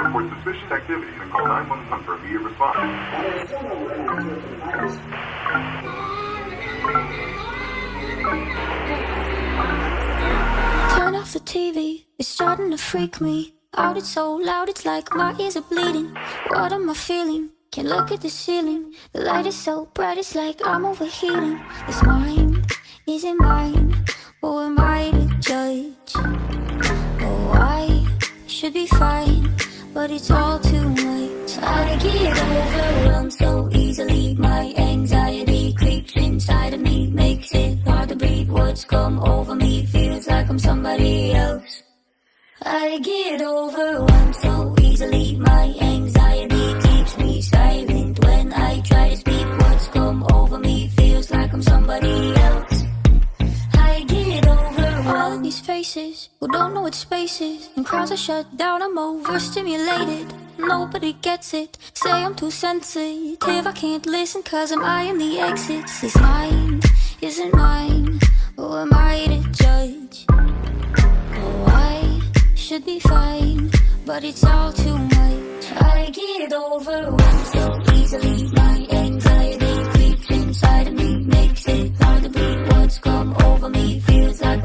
Report suspicious activity and call 911 for immediate response. Turn off the TV, it's starting to freak me out. It's so loud, it's like my ears are bleeding. What am I feeling? Can't look at the ceiling. The light is so bright, it's like I'm overheating. This mind isn't mine. Who am I to judge? Oh, I should be fine, but it's all too much. I get overwhelmed so easily. My anxiety creeps inside of me, makes it hard to breathe. What's come over me feels like I'm somebody else. I get overwhelmed so easily. My anxiety keeps me silent when I try to speak. What's come over me feels like I'm somebody else. Get overwhelmed. These faces who don't know what space is, and crowds are shut down. I'm overstimulated. Nobody gets it. Say I'm too sensitive. I can't listen cause I'm eyeing the exits. This mind isn't mine. Who am I to judge? Oh, I should be fine, but it's all too much. I get overwhelmed so easily.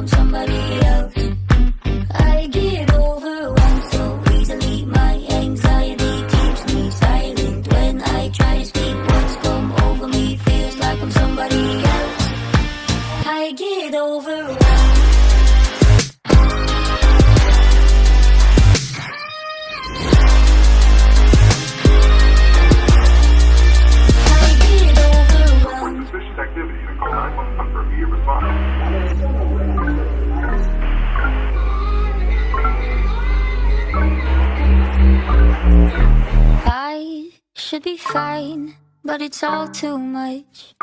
Somebody else. But it's all too much.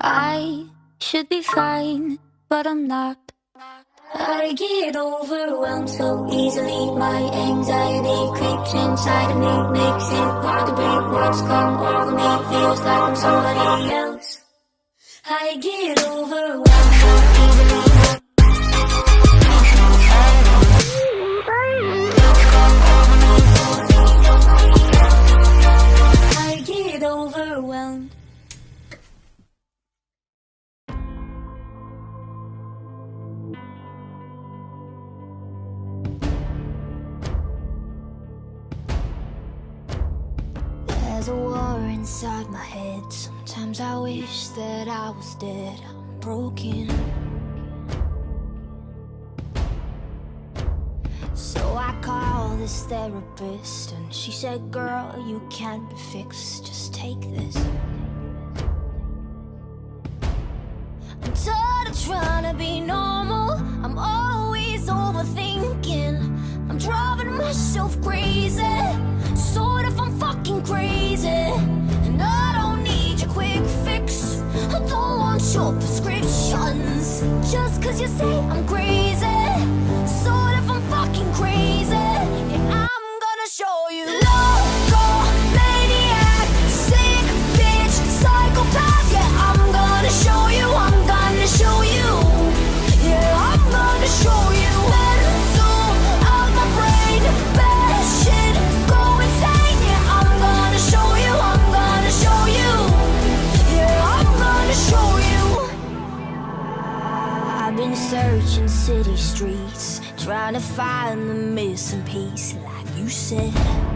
I should be fine, but I'm not. I get overwhelmed so easily. My anxiety creeps inside of me, makes it hard to breathe. What's come over me feels like I'm somebody else. I get overwhelmed inside my head. Sometimes I wish that I was dead. I'm broken. So I called this therapist, and she said, Girl, you can't be fixed. Just take this. I'm tired of trying to be normal. I'm always overthinking. I'm driving myself crazy. Sort of, I'm fucking crazy. I don't want your prescriptions. Just cause you say I'm crazy. City streets, trying to find the missing piece, like you said.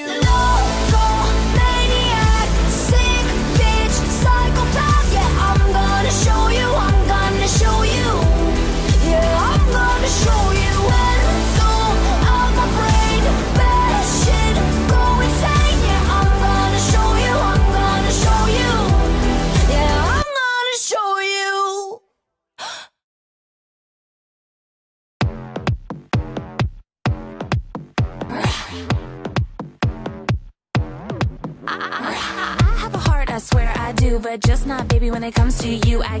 You. When it comes to you. I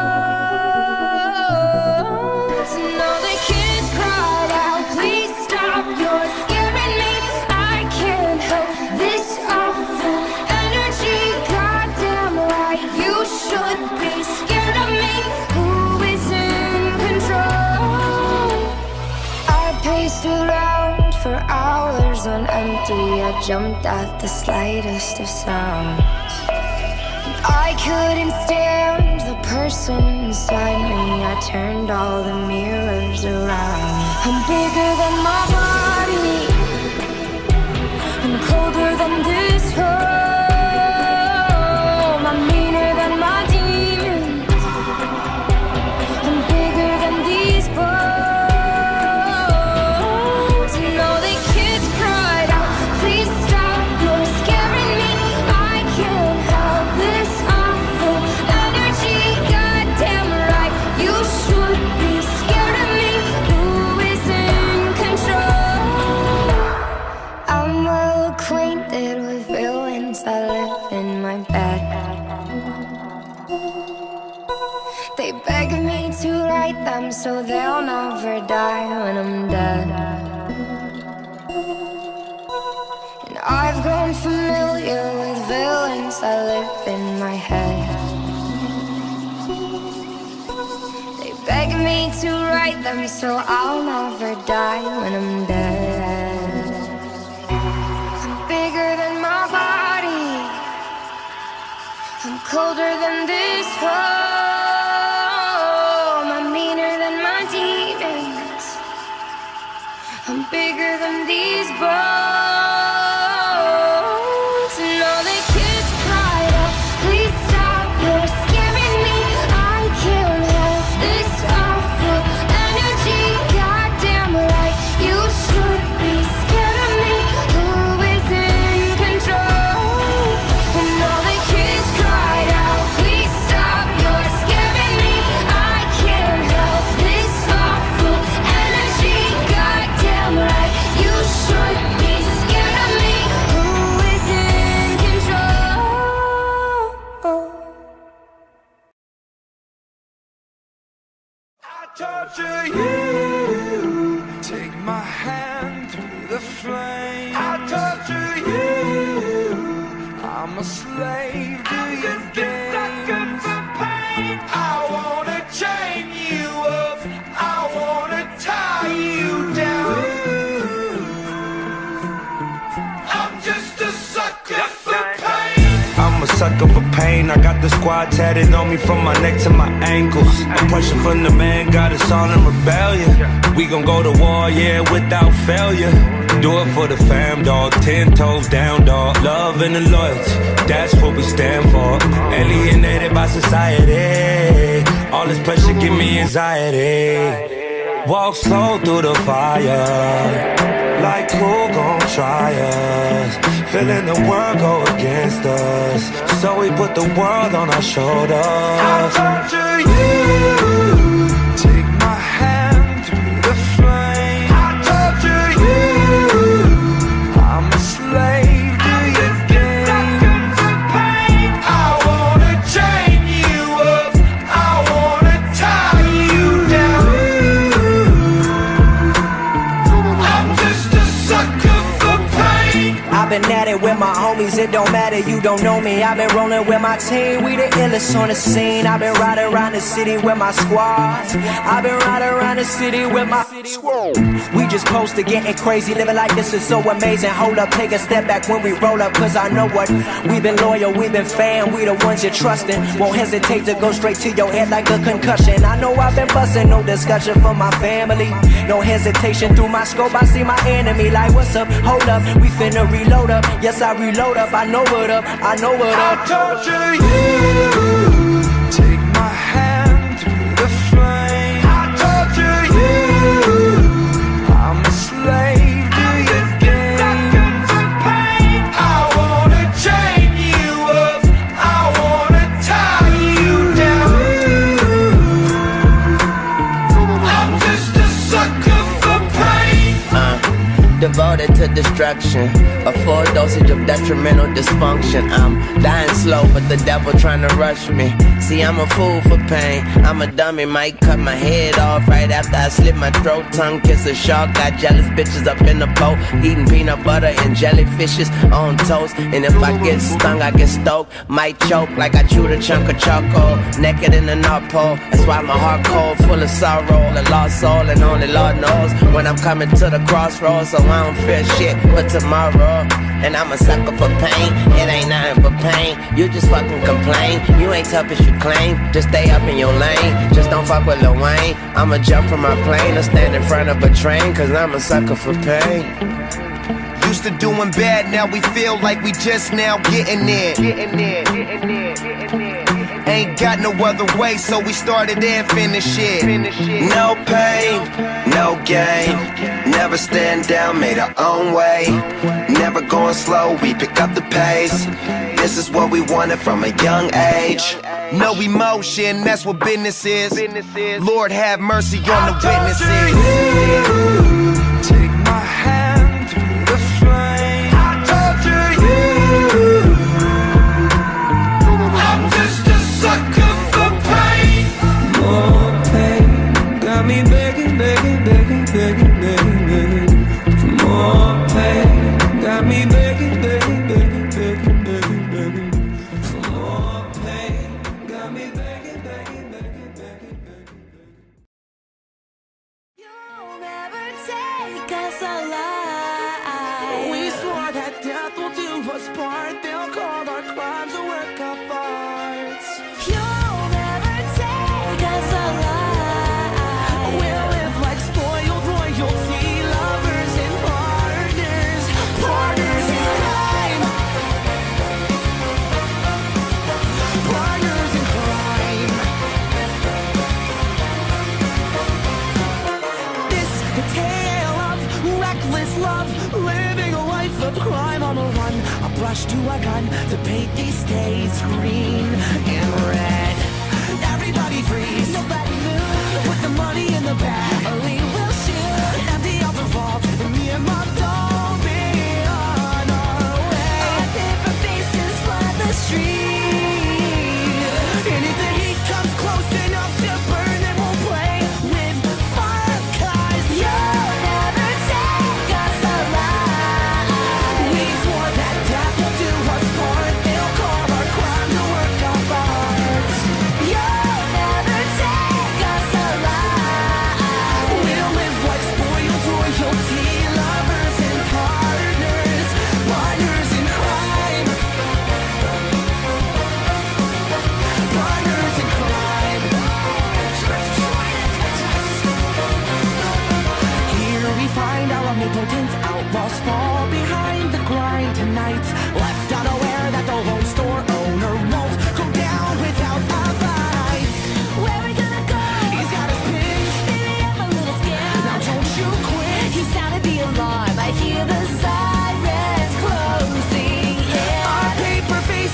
I jumped at the slightest of sounds. I couldn't stand the person inside me. I turned all the mirrors around. I'm bigger than my body. I'm colder me to write them so I'll never die when I'm dead. I'm bigger than my body. I'm colder than this home. I wanna chain you up. I wanna tie you down. I'm just a sucker for pain. I'm a sucker for pain. I got the squad tatted on me from my neck to my ankles. The pressure from the man got us all in rebellion. We gon' go to war, yeah, without failure. Do it for the fam, dog. Ten toes down, dog. Love and the loyalty, that's what we stand for. Alienated by society. All this pressure give me anxiety. Walk slow through the fire. Like who gon' try us? Feeling the world go against us. So we put the world on our shoulders. I torture you. Been at it with my homies, it don't matter, you don't know me. I've been rolling with my team, we the illest on the scene. I've been riding around the city with my squad. I've been riding around the city with my squad. We just posted getting crazy, living like this is so amazing. Hold up, take a step back when we roll up, cause I know what. We've been loyal, we've been fan, we the ones you're trusting. Won't hesitate to go straight to your head like a concussion. I know I've been busting, no discussion for my family. No hesitation through my scope, I see my enemy. Like, what's up? Hold up, we finna reload up. Yes, I reload up, I know what up, I know what up. I torture you. Devoted to destruction. A full dosage of detrimental dysfunction. I'm dying slow, but the devil trying to rush me. See, I'm a fool for pain. I'm a dummy, might cut my head off right after I slit my throat. Tongue kiss a shark. Got jealous bitches up in the boat, eating peanut butter and jellyfishes on toast. And if I get stung, I get stoked. Might choke like I chewed a chunk of charcoal. Naked in the North Pole. That's why my heart cold, full of sorrow. A lost soul, and only Lord knows when I'm coming to the crossroads. So I don't fear shit but tomorrow. And I'm a sucker for pain. It ain't nothing but pain. You just fucking complain. You ain't tough as you claim. Just stay up in your lane. Just don't fuck with Lil Wayne. I'ma jump from my plane or stand in front of a train. Cause I'm a sucker for pain. Used to doing bad, now we feel like we just now getting there. Getting there, getting there, getting there. Ain't got no other way, so we started and finished it. No pain, no gain. Never stand down, made our own way. Never going slow, we pick up the pace. This is what we wanted from a young age. No emotion, that's what business is. Lord have mercy on the witnesses. Take my hand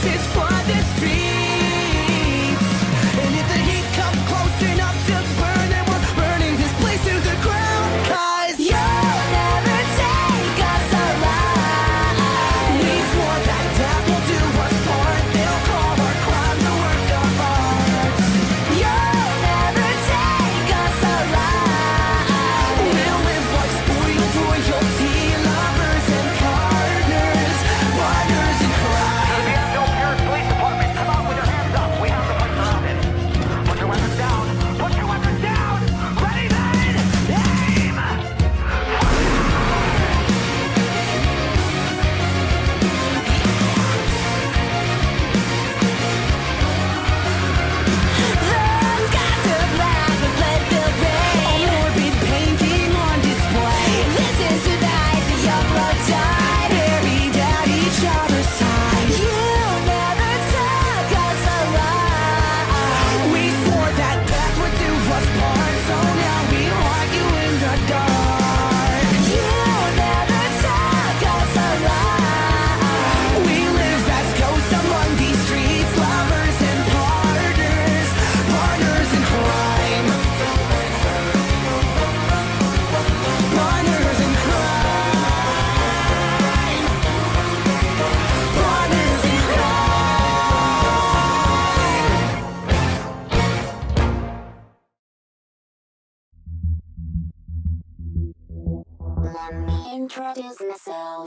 paper faces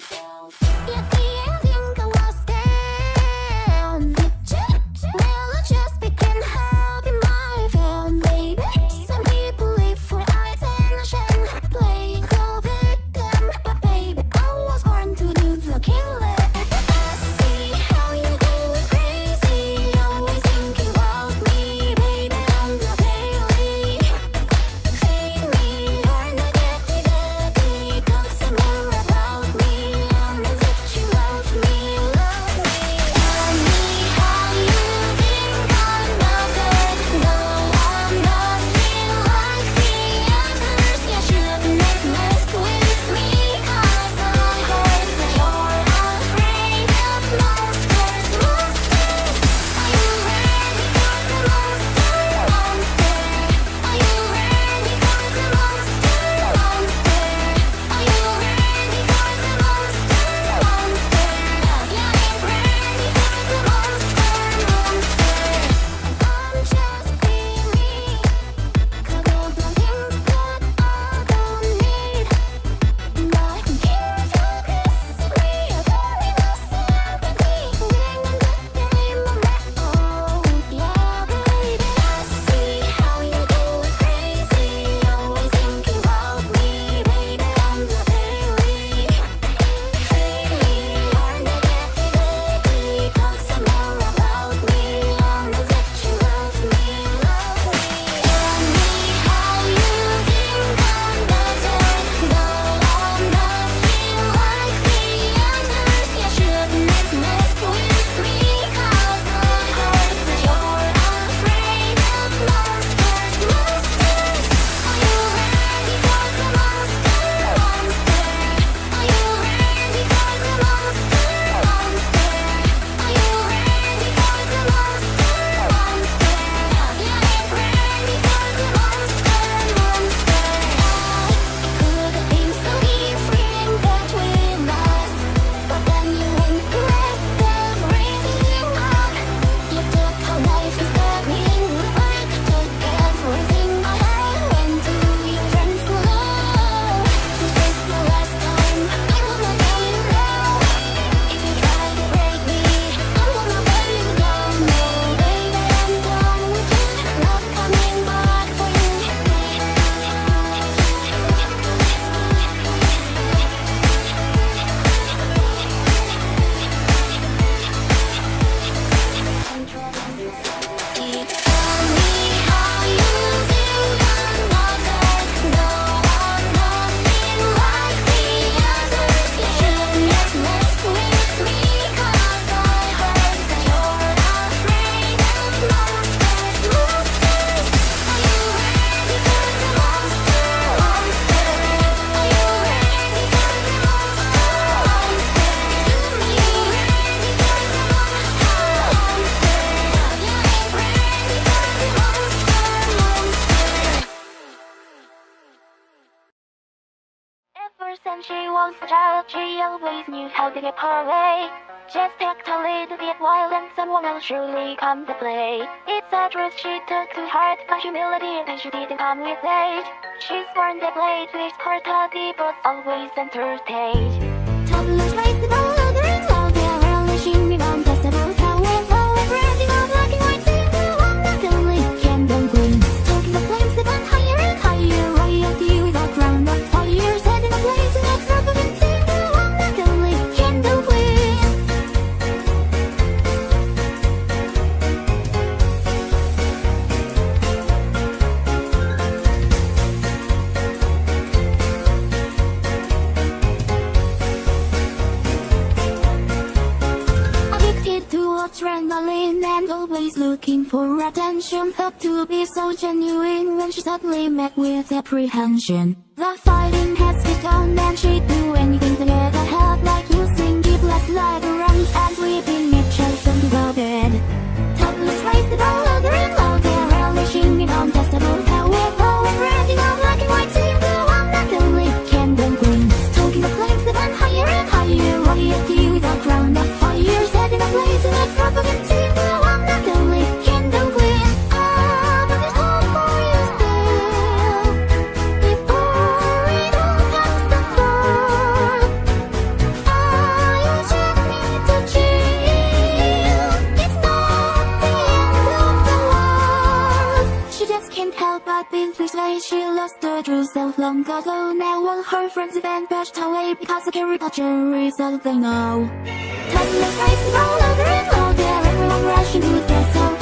out there. truly surely come to play. It's a truth she took to heart, but humility and she didn't come with age. She's worn the blade, which part of the boss always entertained. Toddlers raise the. Some thought to be so genuine when she suddenly met with apprehension. The her true self long ago Now all her friends have pushed away Because of the caricature is all they know Time is racing all over and all there Everyone rushing to get some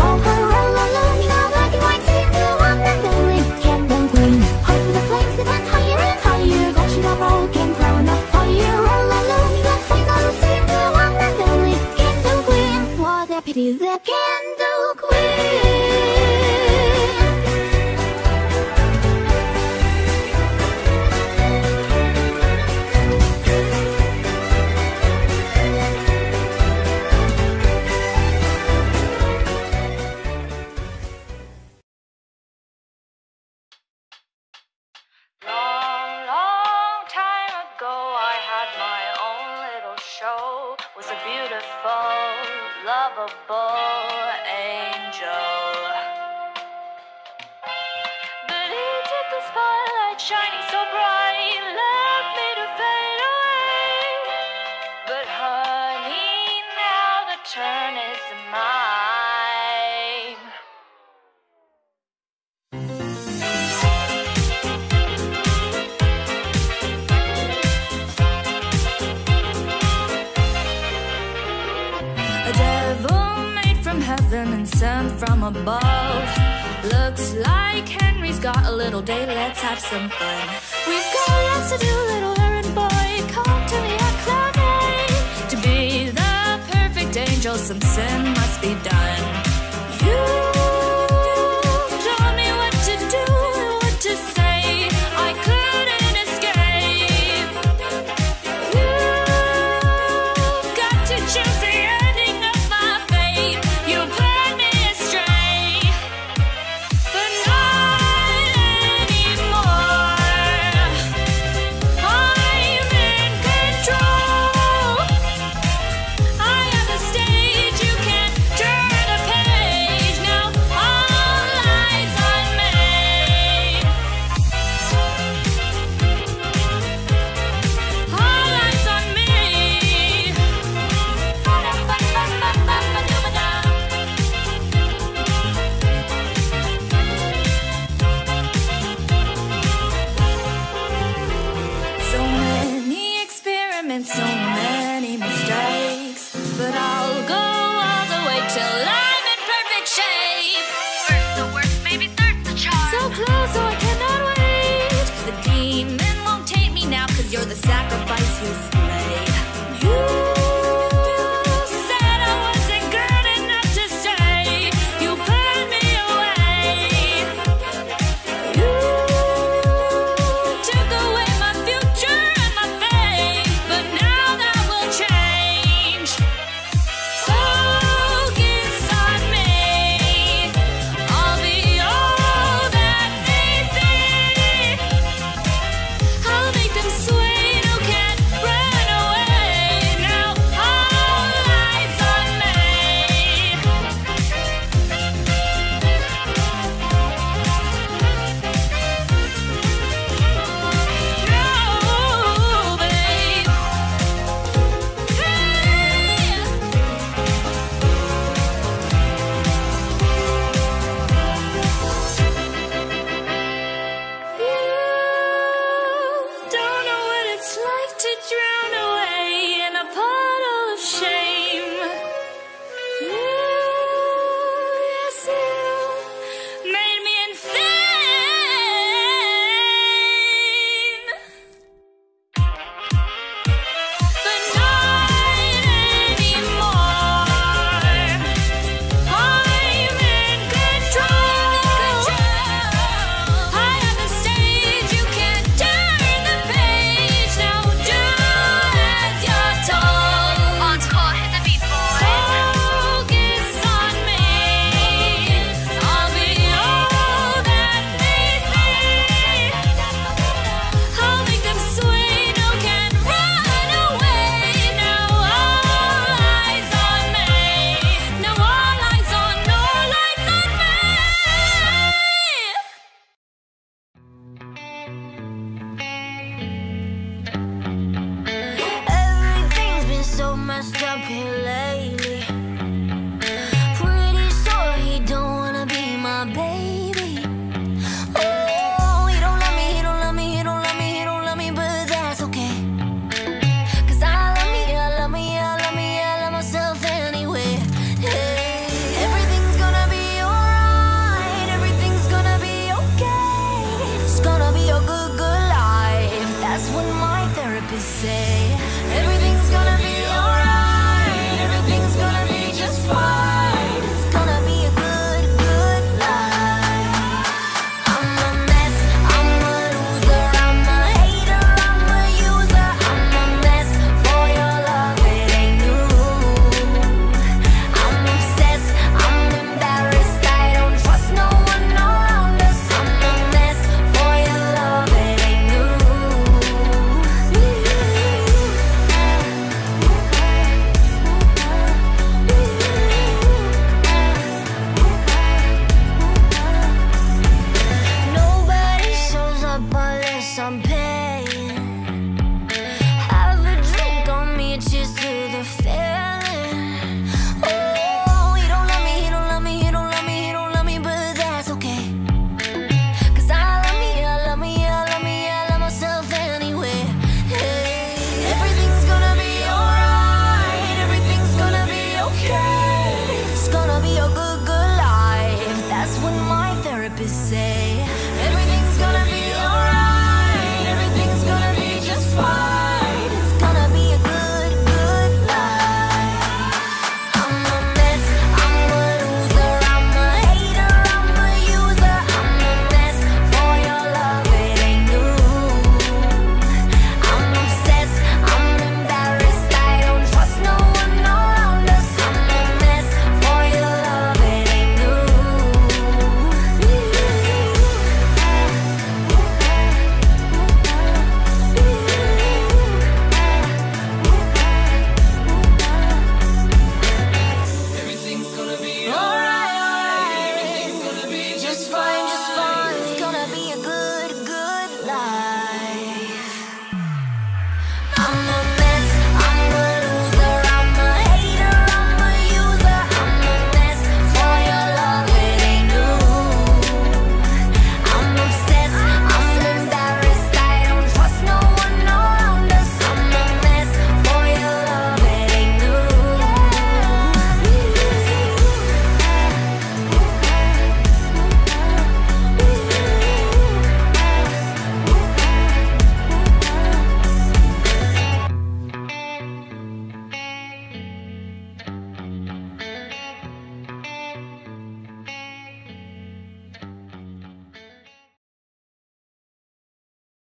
single day, let's have some fun. We've got lots to do, little errand boy. Come to me at cloud nine. To be the perfect angel, some sin must be done.